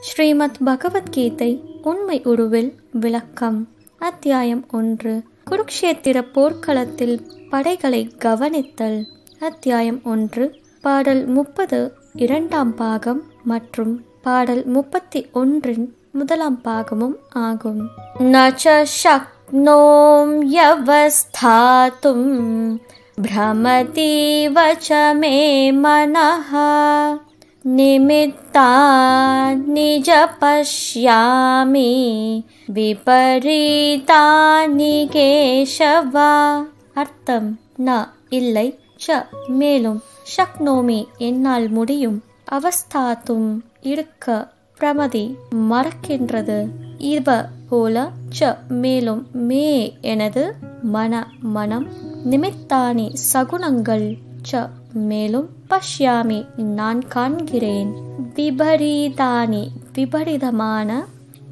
ஸ்ரீமத் பகவத்கீதை உண்மை உருவில் விளக்கம். அத்தியாயம் ஒன்று. குருக்ஷேத்திர போர்க்களத்தில் படைகளை கவனித்தல். அத்தியாயம் ஒன்று. பாடல் முப்பது இரண்டாம் பாகம் மற்றும் பாடல் முப்பத்தி ஒன்றின் முதலாம் பாகமும் ஆகும். நோம் யவஸ்தாத்தும் பிரமதீவ மே மனஹா. निमित्तानि च पश्यामि விபரீதானி கேசவா அர்த்தம் ந இல்லை ச மேலும் ஷக்னோமி என்னால் முடியும் அவஸ்தாத்தும் இருக்க பிரமதி மறக்கின்றது இவ போல ச மேலும் மே எனது மன மனம் நிமித்தானி சகுனங்கள் ச மேலும் பஷ்யாமி நான் காண்கிறேன். விபரீதானி விபரீதமான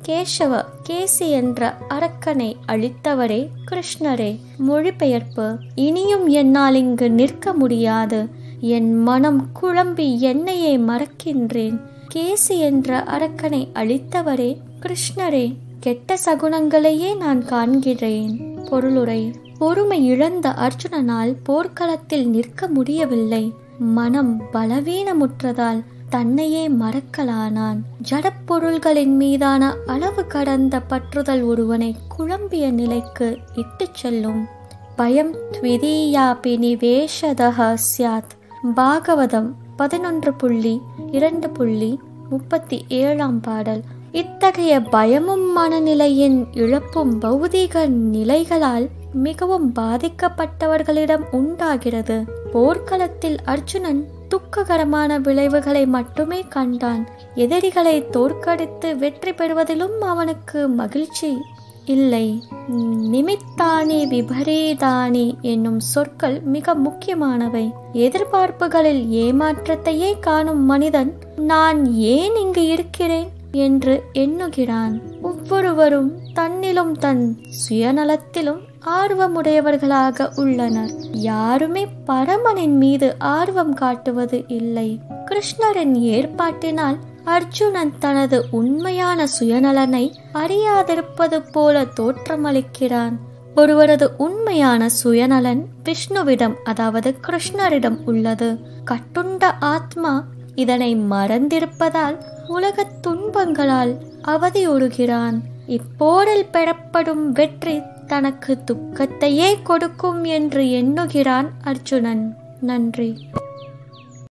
கேசவ கேசி என்ற அரக்கனை அழித்தவரே கிருஷ்ணரே. மொழிபெயர்ப்பு இனியும் என்னால் இங்கு நிற்க முடியாது. என் மனம் குழம்பி என்னையே மறக்கின்றேன். கேசி என்ற அரக்கனை அழித்தவரே கிருஷ்ணரே. கெட்ட சகுனங்களையே நான் காண்கிறேன். பொருளுரை. பொறுமை இழந்த அர்ஜுனனால் போர்க்களத்தில் நிற்க முடியவில்லை. மனம் பலவீனமுற்றதால் தன்னையே மறக்கலானான். ஜடப்பொருள்களின் மீதான அளவு கடந்த பற்றுதல் ஒருவனை குழம்பிய நிலைக்கு இட்டுச் செல்லும். பயம் த்விதீயாபி நிவேஷதக சியாத் பாகவதம் பதினொன்று புள்ளி இரண்டு புள்ளி முப்பத்தி ஏழாம் பாடல். இத்தகைய பயமும் மனநிலையின் இழப்பும் பௌதீக நிலைகளால் மிகவும் பாதிக்கப்பட்டவர்களிடம் உண்டாகிறது. போர்க்களத்தில் அர்ஜுனன் துக்ககரமான விளைவுகளை மட்டுமே கண்டான். எதிரிகளை தோற்கடித்து வெற்றி பெறுவதிலும் அவனுக்கு மகிழ்ச்சி இல்லை. நிமித்தானி விபரீதானி என்னும் சொற்கள் மிக முக்கியமானவை. எதிர்பார்ப்புகளில் ஏமாற்றத்தையே காணும் மனிதன் நான் ஏன் இங்கு இருக்கிறேன்? என்று எண்ணுகிறான். ஒவ்வொருவரும் தன்னிலும் தன் சுயநலத்திலும் ஆர்வமுடையவர்களாக உள்ளனர். யாருமே பரமனின் மீது ஆர்வம் காட்டுவது இல்லை. கிருஷ்ணரின் ஏற்பாட்டினால் அர்ஜுனன் தனது உண்மையான சுயநலனை அறியாதிருப்பது போல தோற்றமளிக்கிறான். ஒருவரது உண்மையான சுயநலன் விஷ்ணுவிடம் அதாவது கிருஷ்ணரிடம் உள்ளது. கட்டுண்ட ஆத்மா இதனை மறந்திருப்பதால் உலகத் துன்பங்களால் அவதியுறுகிறான். இப்போரில் பெறப்படும் வெற்றி தனக்கு துக்கத்தையே கொடுக்கும் என்று எண்ணுகிறான் அர்ஜுனன். நன்றி.